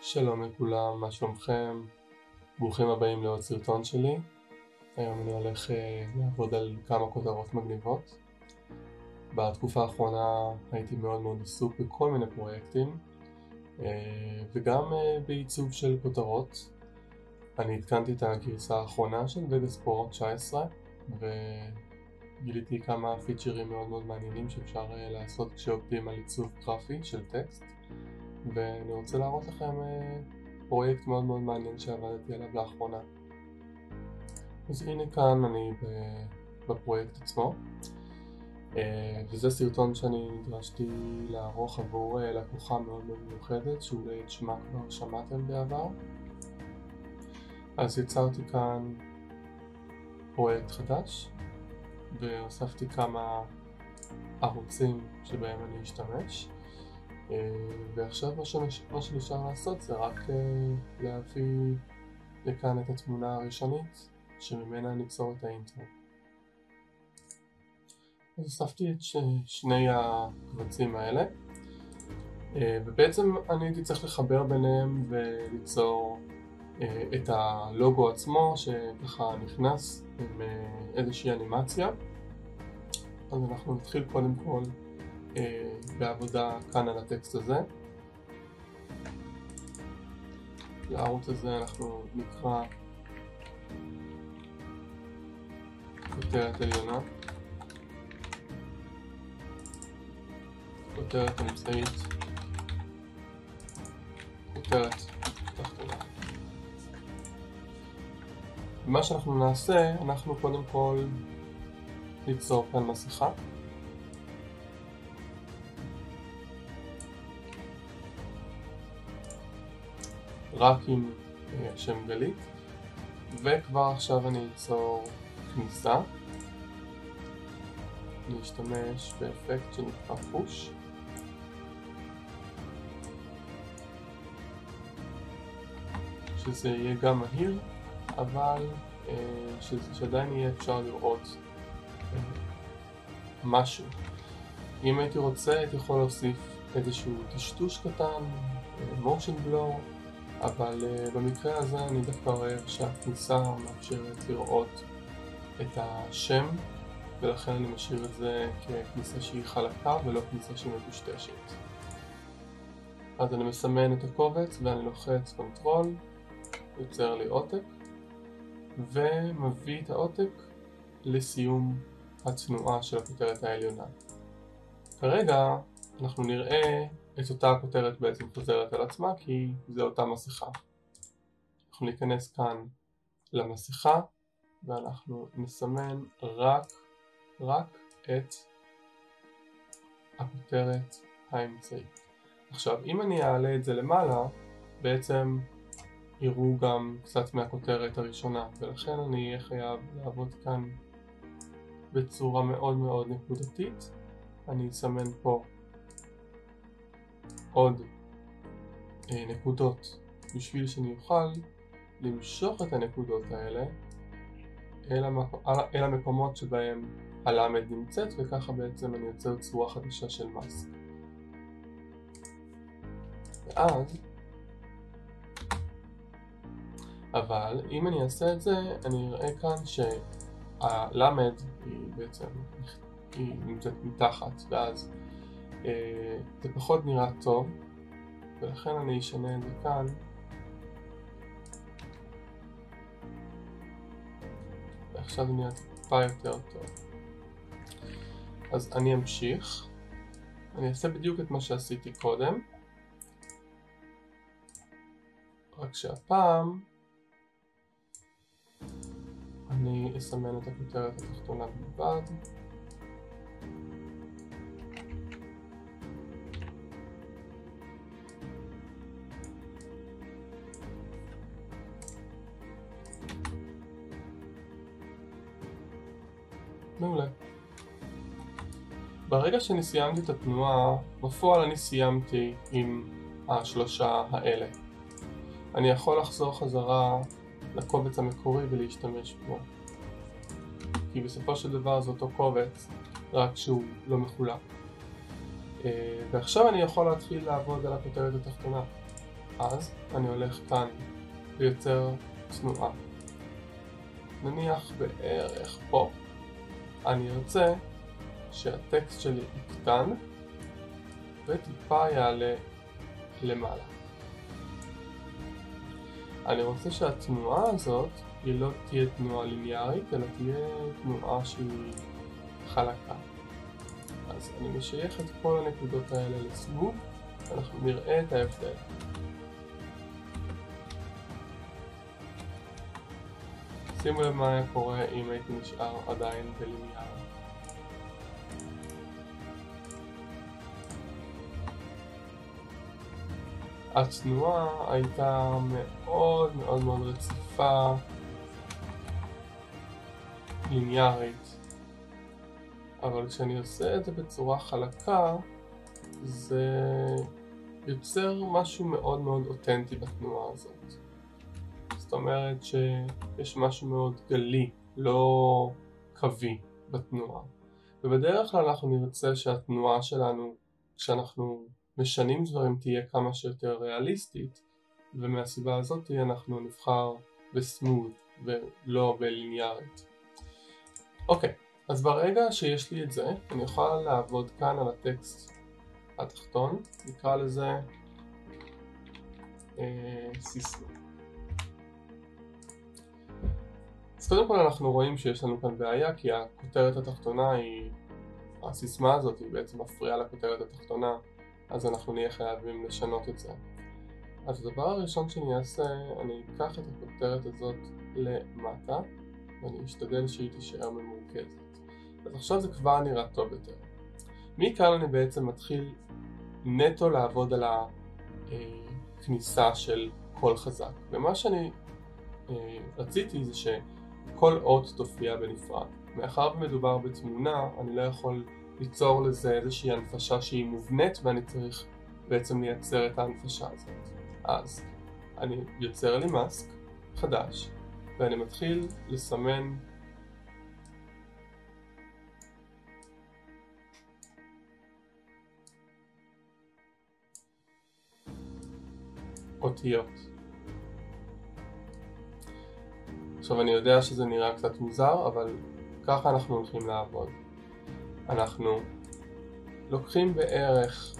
שלום לכולם, מה שלומכם? ברוכים הבאים לעוד סרטון שלי. היום אני הולך אה, לעבוד על כמה כותרות מגניבות. בתקופה האחרונה הייתי מאוד מאוד עסוק בכל מיני פרויקטים אה, וגם אה, בעיצוב של כותרות. אני עדכנתי את הגרסה האחרונה של וגאס פרו 19 וגיליתי כמה פיצ'רים מאוד מאוד מעניינים שאפשר לעשות כשעובדים על עיצוב גרפי של טקסט. ואני רוצה להראות לכם אה, פרויקט מאוד מאוד מעניין שעבדתי עליו לאחרונה. אז הנה כאן אני בפרויקט עצמו, אה, וזה סרטון שאני נדרשתי לערוך עבור אה, לקוחה מאוד מאוד מיוחדת שאולי את שמה כבר שמעתם בעבר. אז יצרתי כאן פרויקט חדש והוספתי כמה ערוצים שבהם אני אשתמש. אה, ועכשיו מה שנשאר לעשות זה רק אה, להביא לכאן את התמונה הראשונית שממנה ניצור את האינטרו. אז הוספתי את שני הקבצים האלה אה, ובעצם אני הייתי צריך לחבר ביניהם וליצור את הלוגו עצמו שככה נכנס עם איזושהי אנימציה אז אנחנו נתחיל קודם כל בעבודה כאן על הטקסט הזה. לערוץ הזה אנחנו נקרא כותרת עליונה, כותרת אמצעית, כותרת תחתונה. מה שאנחנו נעשה, אנחנו קודם כל ניצור כאן מסכה רק עם אה, שם גלית וכבר עכשיו אני אצור כניסה. אני אשתמש באפקט שנקרא פוש. שזה יהיה גם מהיר אבל אה, שעדיין יהיה אפשר לראות אה, משהו. אם הייתי רוצה הייתי יכול להוסיף איזשהו טשטוש קטן, מושן בלור אבל uh, במקרה הזה אני דווקא אוהב שהכניסה מאפשרת לראות את השם ולכן אני משאיר את זה ככניסה שהיא חלקה ולא כניסה שהיא מטושטשת. אז אני מסמן את הקובץ ואני לוחץ control, יוצר לי עותק ומביא את העותק לסיום התנועה של הכותרת העליונה. כרגע אנחנו נראה את אותה הכותרת בעצם חוזרת על עצמה כי זה אותה מסכה. אנחנו ניכנס כאן למסכה ואנחנו נסמן רק, רק את הכותרת האמצעית. עכשיו אם אני אעלה את זה למעלה בעצם יראו גם קצת מהכותרת הראשונה ולכן אני אהיה חייב לעבוד כאן בצורה מאוד מאוד נקודתית. אני אסמן פה עוד אה, נקודות בשביל שאני אוכל למשוך את הנקודות האלה אל, המק... אל המקומות שבהם הלמד נמצאת וככה בעצם אני יוצר צורה חדשה של מאסק. ואז אבל אם אני אעשה את זה אני אראה כאן שהלמד היא בעצם היא נמצאת מתחת ואז אה, זה פחות נראה טוב ולכן אני אשנה את זה כאן. ועכשיו זה נראה טיפה יותר טוב. אז אני אמשיך. אני אעשה בדיוק את מה שעשיתי קודם. רק שהפעם אני אסמן את הכותרת התחתונה בלבד מעולה. ברגע שאני סיימתי את התנועה, בפועל אני סיימתי עם השלושה האלה. אני יכול לחזור חזרה לקובץ המקורי ולהשתמש בו. כי בסופו של דבר זה אותו קובץ, רק שהוא לא מחולק. אה, ועכשיו אני יכול להתחיל לעבוד על הכותרת התחתונה. אז אני הולך כאן ויוצר תנועה. נניח בערך פה. אני ארצה שהטקסט שלי יקטן וטיפה יעלה למעלה. אני רוצה שהתנועה הזאת היא לא תהיה תנועה ליניארית, אלא תהיה תנועה שהיא חלקה. אז אני משייך את כל הנקודות האלה לסיבוב, ואנחנו נראה את ההבדל. שימו לב מה היה קורה אם הייתי נשאר עדיין בליניאר. התנועה הייתה מאוד מאוד מאוד רציפה, ליניארית, אבל כשאני עושה את זה בצורה חלקה, זה יוצר משהו מאוד מאוד אותנטי בתנועה הזאת. זאת אומרת שיש משהו מאוד גלי, לא קווי בתנועה. ובדרך כלל אנחנו נרצה שהתנועה שלנו, כשאנחנו משנים דברים, תהיה כמה שיותר ריאליסטית, ומהסיבה הזאת אנחנו נבחר בסמוד ולא בליניארית. אוקיי, אז ברגע שיש לי את זה, אני יכול לעבוד כאן על הטקסט התחתון, נקרא לזה אה, סיסמה. אז קודם כל אנחנו רואים שיש לנו כאן בעיה כי הכותרת התחתונה היא, הסיסמה הזאת היא בעצם מפריעה לכותרת התחתונה אז אנחנו נהיה חייבים לשנות את זה. אז הדבר הראשון שאני אעשה, אני אקח את הכותרת הזאת למטה ואני אשתדל שהיא תישאר ממורכזת. אז עכשיו זה כבר נראה טוב יותר. מכאן אני בעצם מתחיל נטו לעבוד על הכניסה של קול חזק. ומה שאני אה, רציתי זה ש... כל אות תופיע בנפרד. מאחר ומדובר בתמונה, אני לא יכול ליצור לזה איזושהי הנפשה שהיא מובנית ואני צריך בעצם לייצר את ההנפשה הזאת. אז אני יוצר לי מאסק חדש ואני מתחיל לסמן אותיות. עכשיו אני יודע שזה נראה קצת מוזר, אבל ככה אנחנו הולכים לעבוד. אנחנו לוקחים בערך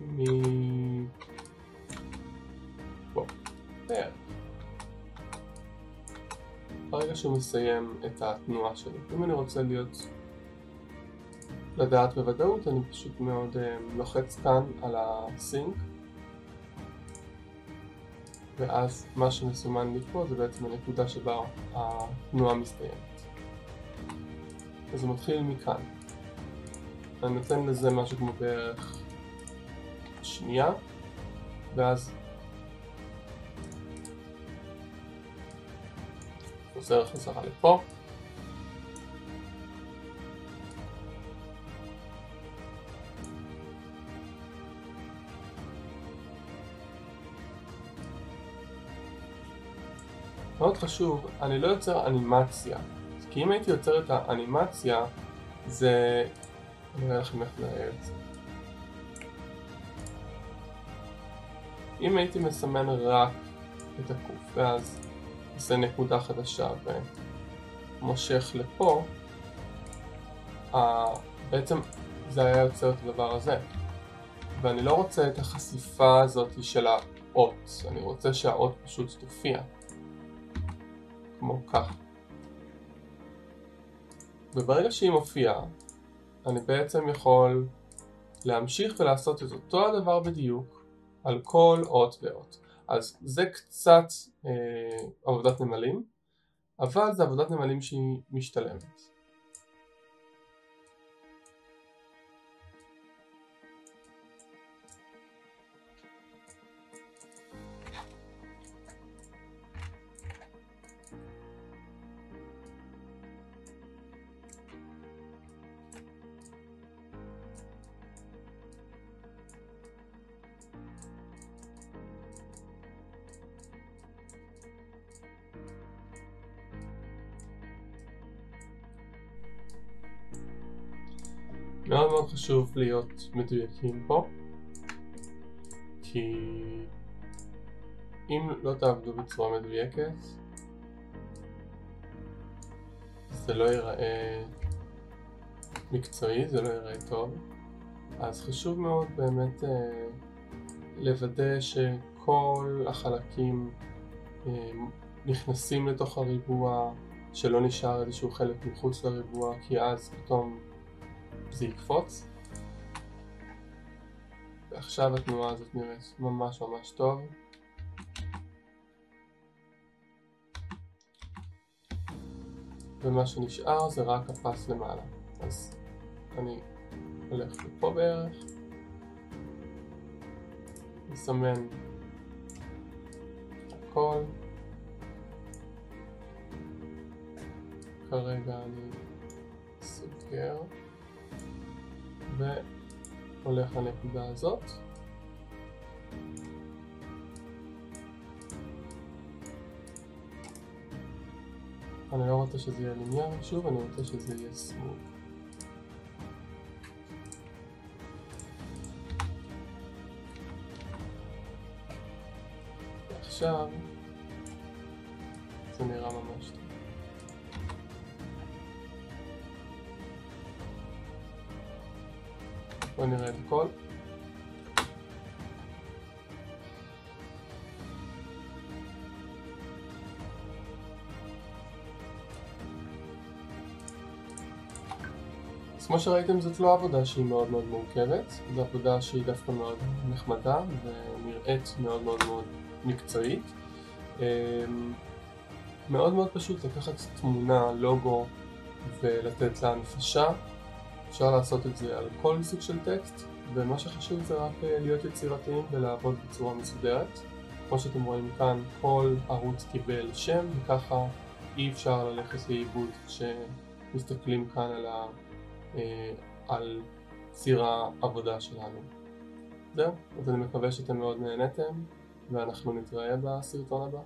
מ... בוא, בערך. ברגע שהוא מסיים את התנועה שלי. אם אני רוצה להיות לדעת בוודאות, אני פשוט מאוד אה, לוחץ כאן על הסינק ואז מה שמסומן לי פה זה בעצם הנקודה שבה התנועה מסתיימת. אז הוא מתחיל מכאן. אני נותן לזה משהו כמו בערך שנייה, ואז חוזר חזרה לפה. מאוד חשוב, אני לא יוצר אנימציה. כי אם הייתי יוצר את האנימציה, זה... אני אראה לכם איך נראה את זה. אם הייתי מסמן רק את הקוף, ואז עושה נקודה חדשה ומושך לפה, בעצם זה היה יוצר את הדבר הזה. ואני לא רוצה את החשיפה הזאת של האות, אני רוצה שהאות פשוט תופיע. כמו כך. וברגע שהיא מופיעה, אני בעצם יכול להמשיך ולעשות את אותו הדבר בדיוק על כל אות ואות. אז זה קצת אה, עבודת נמלים, אבל זה עבודת נמלים שהיא משתלמת. מאוד מאוד חשוב להיות מדויקים פה, כי אם לא תעבדו בצורה מדויקת, זה לא ייראה מקצועי, זה לא ייראה טוב. אז חשוב מאוד באמת אה, לוודא שכל החלקים אה, נכנסים לתוך הריבוע, שלא נשאר איזשהו חלק מחוץ לריבוע, כי אז פתאום זה יקפוץ. ועכשיו התנועה הזאת נראית ממש ממש טוב. ומה שנשאר זה רק הפס למעלה. אז אני הולך לפה בערך, נסמן הכל. כרגע אני סוגר והולך לנקודה הזאת. אני לא רוצה שזה יהיה ליניארי שוב, אני רוצה שזה יהיה סמוד. ועכשיו זה נראה ממש טוב. בואו נראה את הכל. אז כמו שראיתם זאת לא עבודה שהיא מאוד מאוד מורכבת, זו עבודה שהיא דווקא מאוד נחמדה ונראית מאוד מאוד מאוד מקצועית. אמ, מאוד מאוד פשוט לקחת תמונה, לוגו ולתת לה הנפשה. אפשר לעשות את זה על כל סוג של טקסט, ומה שחשוב זה רק אה, להיות יצירתיים ולעבוד בצורה מסודרת. כמו שאתם רואים כאן, כל ערוץ קיבל שם, וככה אי אפשר ללכת לאיבוד כשמסתכלים כאן על, ה, אה, על ציר העבודה שלנו. זהו, אז אני מקווה שאתם מאוד נהניתם, ואנחנו נתראה בסרטון הבא.